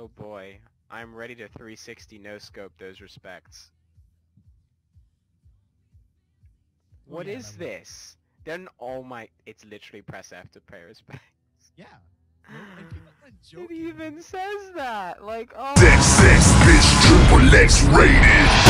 Oh boy. I'm ready to 360 no scope those respects. Oh, What yeah, is that was- this? Then all my it's literally press F to pay respect. Yeah. No, and It even says that. Like oh Sex, sex, bitch, triple X rated.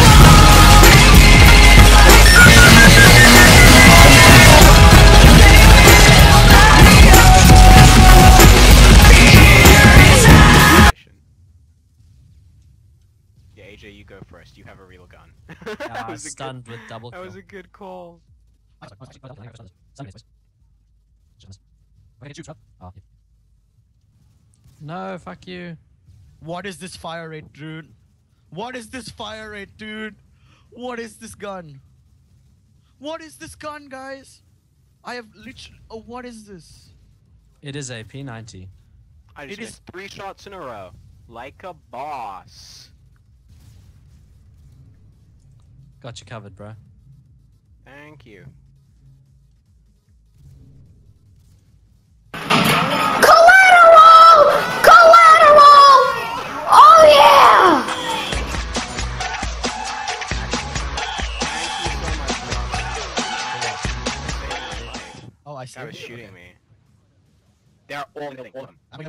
Yeah, AJ, you go first. You have a real gun. That I was was stunned good, with double kill. That was a good call. No, fuck you. What is this fire rate, dude? What is this fire rate, dude? What is this gun? What is this gun, guys? I have literally. Oh, what is this? It is a P90. I just It is- three shots in a row. Like a boss. Got you covered, bro. Thank you. Collateral! Collateral! Oh yeah! Oh, I Guy see. was shooting me. They're all getting all of them. I'm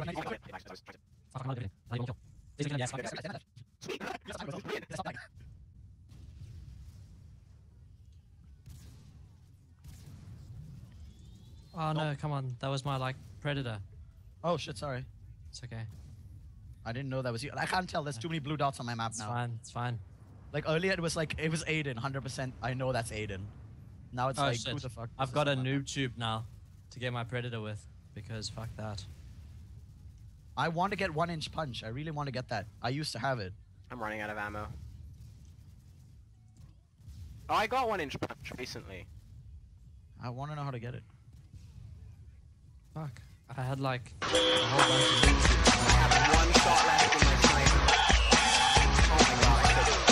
Oh no, come on. That was my like predator. Oh shit, sorry. It's okay. I didn't know that was you. I can't tell. There's too many blue dots on my map It's now. It's fine. It's fine. Like earlier, it was like it was Aiden, 100%. I know that's Aiden. Now it's oh like shit. who the fuck? I've got a is? noob tube now to get my predator with because fuck that. I want to get one inch punch. I really want to get that. I used to have it. I'm running out of ammo. Oh, I got one inch punch recently. I want to know how to get it. Fuck. I had like a whole bunch of noob tubes. I have one shot left in my sniper. Oh my god, I couldn't-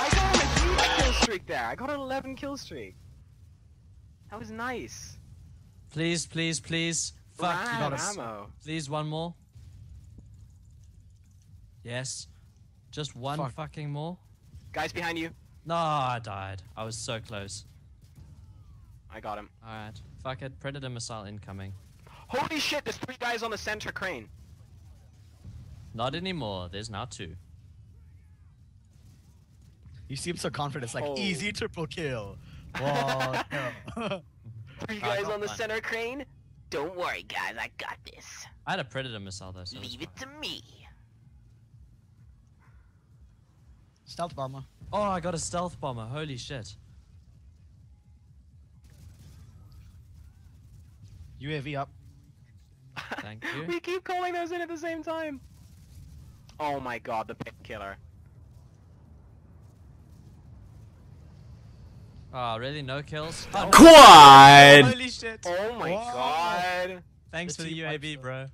I got a huge kill streak there. I got an 11 kill streak. That was nice. Please, please, please. Fuck. Ran You got of us. ammo. Please, one more. Yes. Just one Fuck. fucking more. Guys behind you. No, I died. I was so close. I got him. Alright. Fuck it. Predator missile incoming. Holy shit, there's three guys on the center crane. Not anymore. There's now two. You seem so confident. It's like Oh. easy triple kill. Whoa, no. Three guys on the center crane. Don't worry, guys. I got this. I had a predator missile though. So Leave it fine. to me. Stealth bomber. Oh, I got a stealth bomber. Holy shit. UAV up. Thank you. we keep calling those in at the same time. Oh my god, the pit killer. Oh, ah, really? No kills? Oh, Quad! Holy shit. Oh my Whoa. god. Thanks The for the UAV, wipes, bro.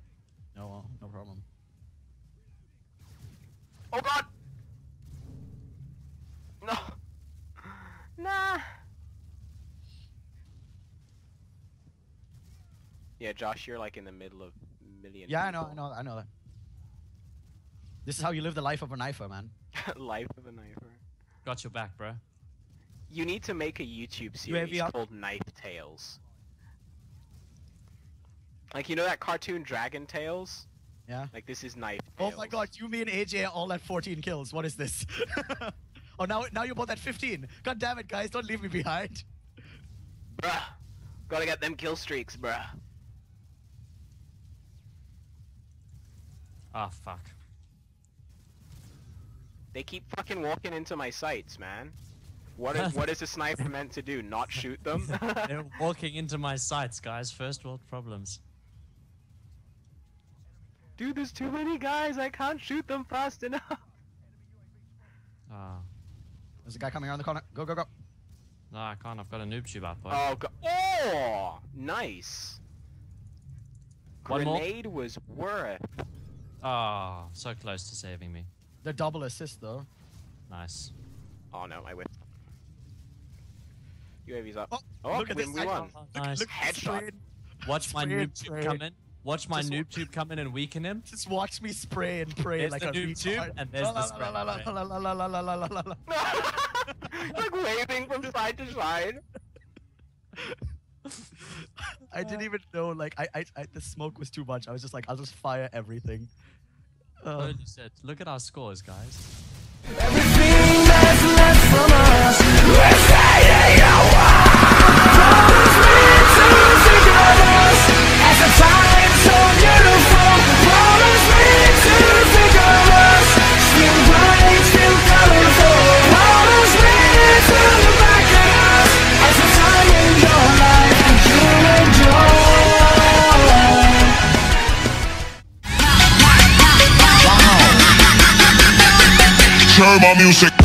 No, uh, no problem. Oh god. No. Nah. Yeah, Josh, you're like in the middle of million. Yeah, I know, I know, I know that. This is how you live the life of a knifer, man. Life of a knifer. Got your back, bro. You need to make a YouTube series up. called Knife Tales. Like you know that cartoon Dragon Tales? Yeah. Like this is Knife Oh my god, you, me, and AJ all at 14 kills. What is this? oh, now, now you're both at 15. God damn it, guys, don't leave me behind. Bruh. Gotta get them kill streaks, bruh. Ah, fuck. They keep fucking walking into my sights, man. What is what is a sniper meant to do? Not shoot them? They're walking into my sights, guys. First world problems. Dude, there's too many guys. I can't shoot them fast enough. Ah. There's a guy coming around the corner. Go, go, go. No, I can't. I've got a noob tube out, boy. Oh, go- oh, nice. One more. Grenade was worth. Ah, oh, so close to saving me. The double assist, though. Nice. Oh no, I win. UAV's up. Oh, oh look at this. we won. Oh, nice. Look, Headshot. Watch my noob tube come in. Watch my just noob tube come in and weaken him. Just watch me spray and pray there's like a noob tube, and there's the spray. like waving from side to side. I didn't even know. Like, I, I, I, the smoke was too much. I was just like, I'll just fire everything. Uh, Holy shit. Look at our scores, guys. German music.